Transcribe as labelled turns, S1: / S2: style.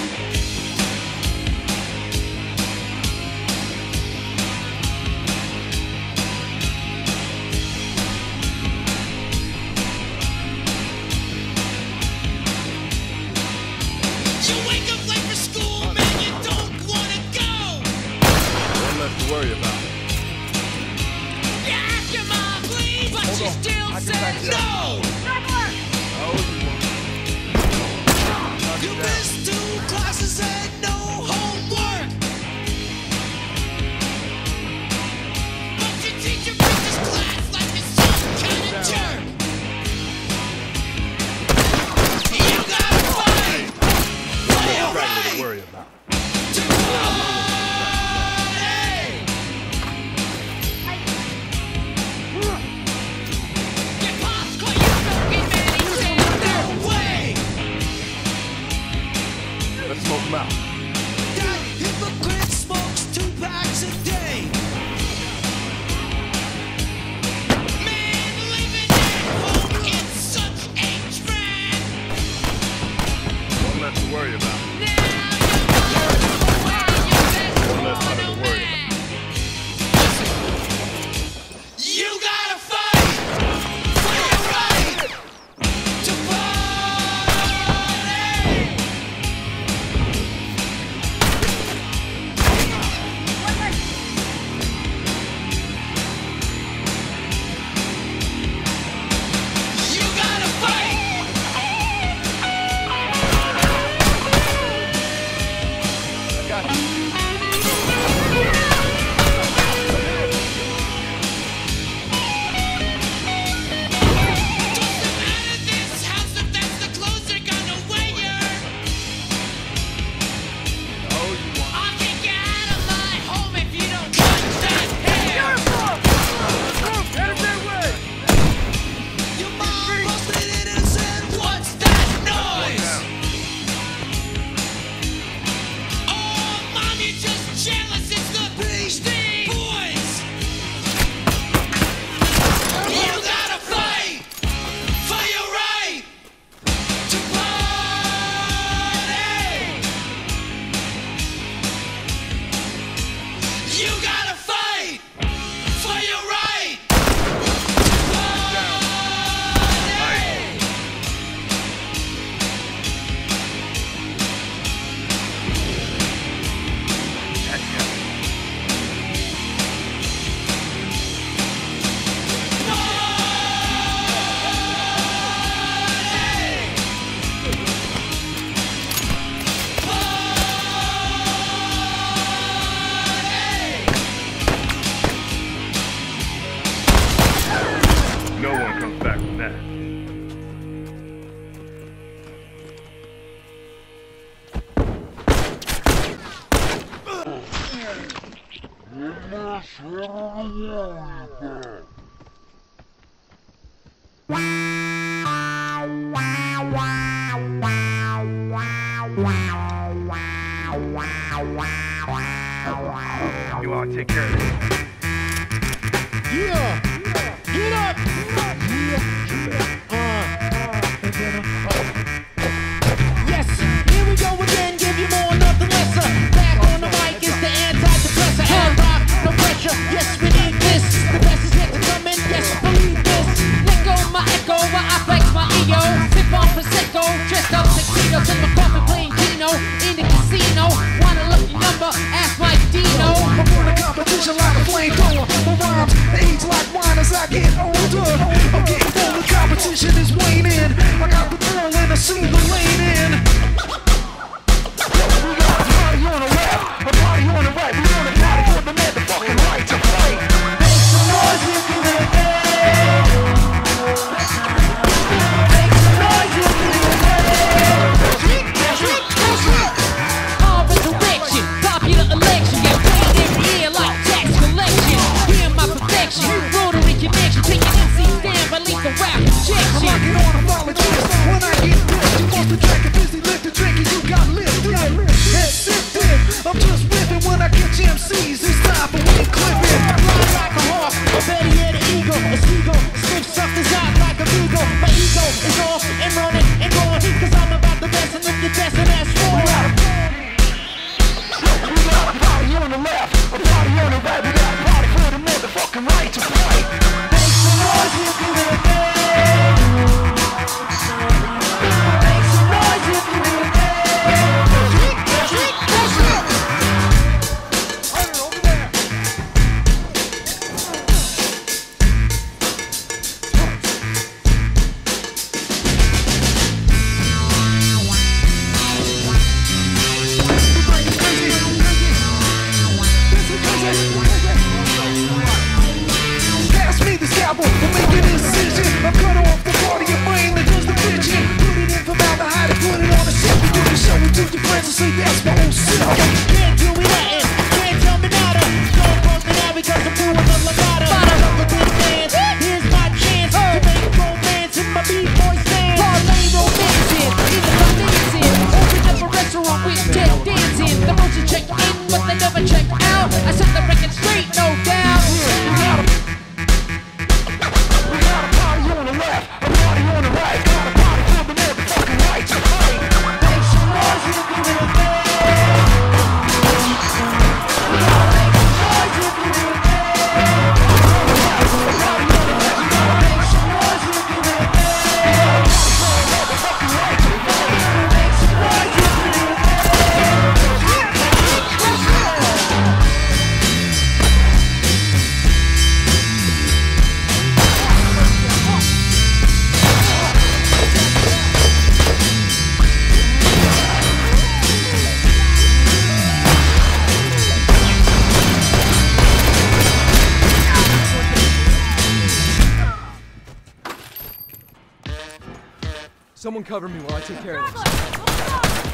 S1: Bye. You
S2: all take care of it.
S3: Yeah! Get up! Yeah! Uh, yes, here we go again, give you more. Yes, we I said the
S4: Someone cover me while I take care of this.